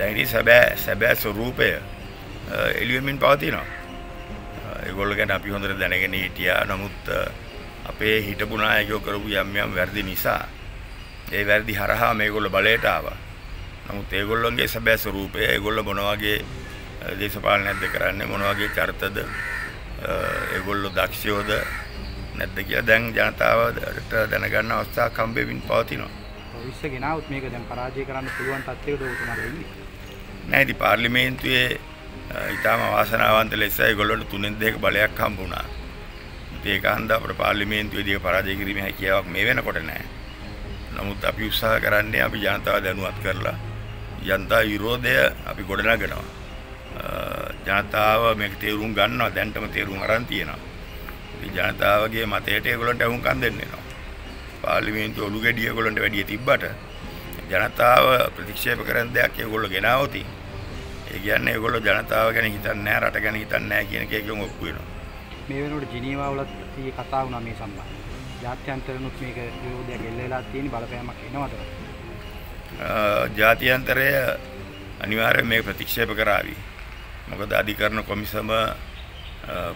දැන් සැබෑ සැබෑ ස්වරූපය එළියමින් පවතිනවා. ඒගොල්ලෝ ගැන අපි හොඳට දැනගෙන හිටියා. නමුත් අපේ හිටපු නායකයෝ කරපු යම් යම් වැරදි නිසා ඒ වැරදි හරහා මේගොල්ලෝ බලයට ආවා. නමුත් ඒගොල්ලොන්ගේ සැබෑ ස්වරූපය ඒගොල්ලෝ මොන වගේ දේශපාලනයක්ද කරන්නේ මොන වගේ චරිතද ඒගොල්ලෝ දක්ෂයෝද නැද්ද කියලා දැන් ජනතාවට දැනගන්න අවස්ථාවක් හම්බෙමින් පවතිනවා. භවිෂ්‍ය ගෙනාවුත් මේක දැන් පරාජය කරන්න පුළුවන් තත්ත්වයකට ඔබතුමාට වෙන්නේ. නෑ ඉතින් පාර්ලිමේන්තුවේ ඊටම වාසනාවන්ත ලෙස ඒගොල්ලන්ට තුනෙන් දෙක බලයක් හම්බ වුණා. ඒක හන්ද අපේ පාර්ලිමේන්තුවේදී පරාජය කිරීමේ හැකියාවක් මේ වෙනකොට නෑ. නමුත් අපි උත්සාහ කරන්නේ අපි ජනතාව දැනුවත් කරලා ජනතා විරෝධය අපි ගොඩනගනවා. ජනතාව මේක තේරුම් ගන්නවා දැන්ටම තේරුම් අරන් තියෙනවා. ජනතාවගේ මතයට ඒගොල්ලන්ට අහුම්කම් දෙන්න වෙනවා. පාර්ලිමේන්තුව ඔලු ගැඩිය ඒගොල්ලන්ට වැඩිය තිබ්බට ජනතාව ප්‍රතික්ෂේප කරන දෙයක් ඒගොල්ලෝ ගෙනාවොත් ඒ කියන්නේ ඒගොල්ලෝ ජනතාව ගැන හිතන්නේ නැහැ රට ගැන හිතන්නේ නැහැ කියන එකකින් ඔප්පු වෙනවා. මේ වෙනකොට ජිනීවා වලත් ඊයේ කතා වුණා මේ සම්බන්ධයෙන්. ජාත්‍යන්තරනුත් මේක විරෝධයක් එල්ල වෙලා තියෙන බලපෑමක් එනවද? ජාත්‍යන්තරය අනිවාර්යයෙන් මේක ප්‍රතික්ෂේප කරાવી. මොකද අධිකරණ කොමිසම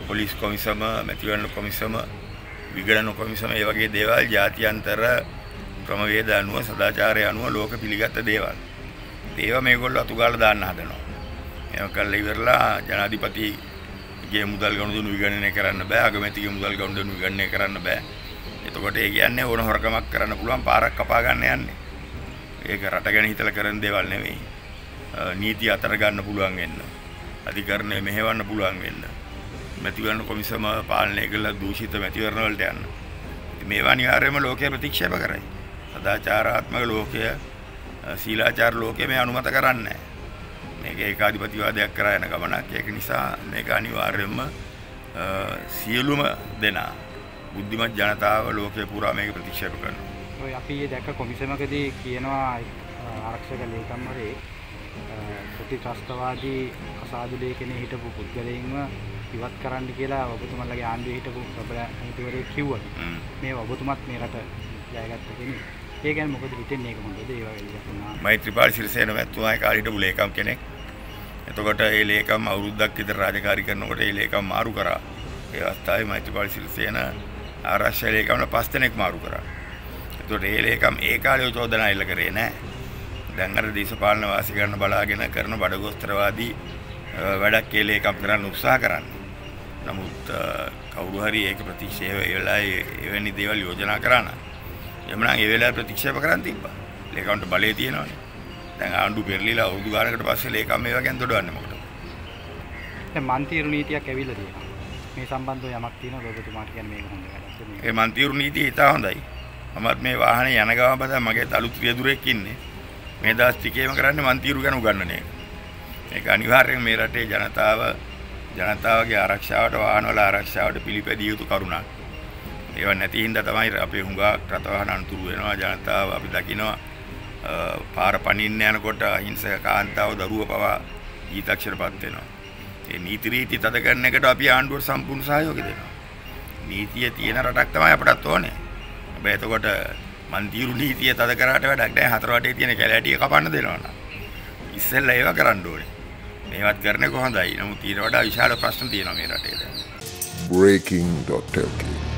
පොලිස් කොමිසම මැතිවරණ කොමිසම විගණන කොමිසම ඒ වගේ දේවල් ජාත්‍යන්තර ක්‍රමවේද අනුව සදාචාරය අනුව ලෝක පිළිගත්ත දේවල්. ඒවා මේගොල්ලෝ අතුගාලා දාන්න හදනවා. ඒක කළා ඉවරලා ජනාධිපතිගේ මුදල් ගනුදෙනු විගණනය කරන්න බෑ අගමැතිගේ මුදල් ගනුදෙනු විගණනය කරන්න බෑ. එතකොට ඒ කියන්නේ ඕන හොරකමක් කරන්න පුළුවන් පාරක් කපා ගන්න යන්නේ. ඒක රට ගැන හිතලා කරන දේවල් නෙවෙයි. නීති අතර ගන්න පුළුවන් වෙන්න. අධිකරණය මෙහෙවන්න පුළුවන් වෙන්න. මැතිවරණ කොමිසම පාලනය කළ දූෂිත මැතිවරණ වලට යන්න. මේවා අනිවාර්යයෙන්ම ලෝකයේ ප්‍රතික්ෂේප කරයි. සදාචාරාත්මක ලෝකය සීලාචාර ලෝකය මේ අනුමත කරන්නේ මේක ඒකාධිපතිවාදයක් කරා යන ගමනක්. ඒක නිසා මේක අනිවාර්යයෙන්ම සියලුම දෙනා බුද්ධිමත් ජනතාව ලෝකේ පුරා මේක ප්‍රතික්ෂේප කරනවා. ඔය අපි දැක්ක කොමිසමකදී කියනවා ආරක්ෂක ලේකම්වරේ ප්‍රති ත්‍රස්තවාදී අසාදු ලේඛනයේ හිටපු පුද්ගලයින්ව ඉවත් කරන්න කියලා ඔබතුමන්ලගේ ආණ්ඩුවේ හිටපු ප්‍රබල අමාත්‍යවරයෙක් කිව්වා. මේ ඔබතුමත් මේ රට ජයගත්ත කෙනෙක්. ඒ කියන්නේ මොකද හිතෙන්නේ ඒක මොකද ඒ වගේ මෛත්‍රීපාල සිරිසේන මැතිතුමායි කාලේ හිටපු ලේකම් කෙනෙක්. එතකොට ඒ ලේකම් අවුරුද්දක් විතර රාජකාරී කරනකොට ඒ ලේකම් මාරු කරා. ඒ අවස්ථාවේ මෛත්‍රීපාල සිරිසේන ආරක්ෂක ලේකම්න පස් දෙනෙක් මාරු කරා. එතකොට ඒ ලේකම් ඒ කාලේ චෝදනා එල්ල කරේ නැහැ. දැන් අර දේශපාලන වාසිකරණ බලාගෙන කරන බඩගෝස්තරවාදී වැඩක් ඒ ලේකම් කරන්න උත්සාහ කරන්නේ. නමුත් කවුරු හරි ඒක ප්‍රතික්ෂේප ඒ වෙලාවේ එවැනි දේවල් යෝජනා කරා නම් එhmenan ඒ වෙලාවේ ප්‍රතික්ෂේප කරන් තිබ්බා. ලේකම්ට බලය තියෙනවානේ. දැන් ආණ්ඩු පෙරලිලා අවුරුදු ගානකට පස්සේ ලේකම් මේවා ගැන දොඩවන්නේ මොකටද? දැන් මන්තිරු නීතියක් ඇවිල්ලා තියෙනවා. මේ සම්බන්ධව යමක් තියෙනවද ඔබතුමාට කියන්නේ මේක හොඳ වැඩක්. ඒ මන්තිරු නීතිය ඉතා හොඳයි. මමත් මේ වාහනේ යන ගම බදා මගේ තලුත් රියදුරෙක් ඉන්නේ. මේ දවස් ටිකේම කරන්නේ මන්තිරු ගැන උගන්වන එක. ඒක අනිවාර්යයෙන් මේ රටේ ජනතාව ජනතාවගේ ආරක්ෂාවට වාහනවල ආරක්ෂාවට පිළිපැදිය යුතු කරුණක්. ඒවා නැති හින්දා තමයි අපේ හුඟා රටවහන අනුතුරු වෙනවා ජනතාව අපි දකිනවා පාර පනින්න යනකොට අහිංසක කාන්තාව දරුව පවා ඊතක්ෂරපත් වෙනවා. ඒ නීති රීති තද කරන එකට අපි ආණ්ඩුවට සම්පූර්ණ සහයෝගය දෙනවා. නීතිය තියෙන රටක් තමයි අපටත් ඕනේ. හැබැයි එතකොට මන්තිරු නීතිය තද කරාට වැඩක් නැහැ හතර වටේ තියෙන කැලෑටිය කපන්න දෙනවා. ඉස්සෙල්ලා ඒවා කරන්න ඕනේ. මේවත් කරන්නේ කොහොඳයි. නමුත් ඊට වඩා විශාල ප්‍රශ්න තියෙනවා මේ රටේ දැන්. breaking.lk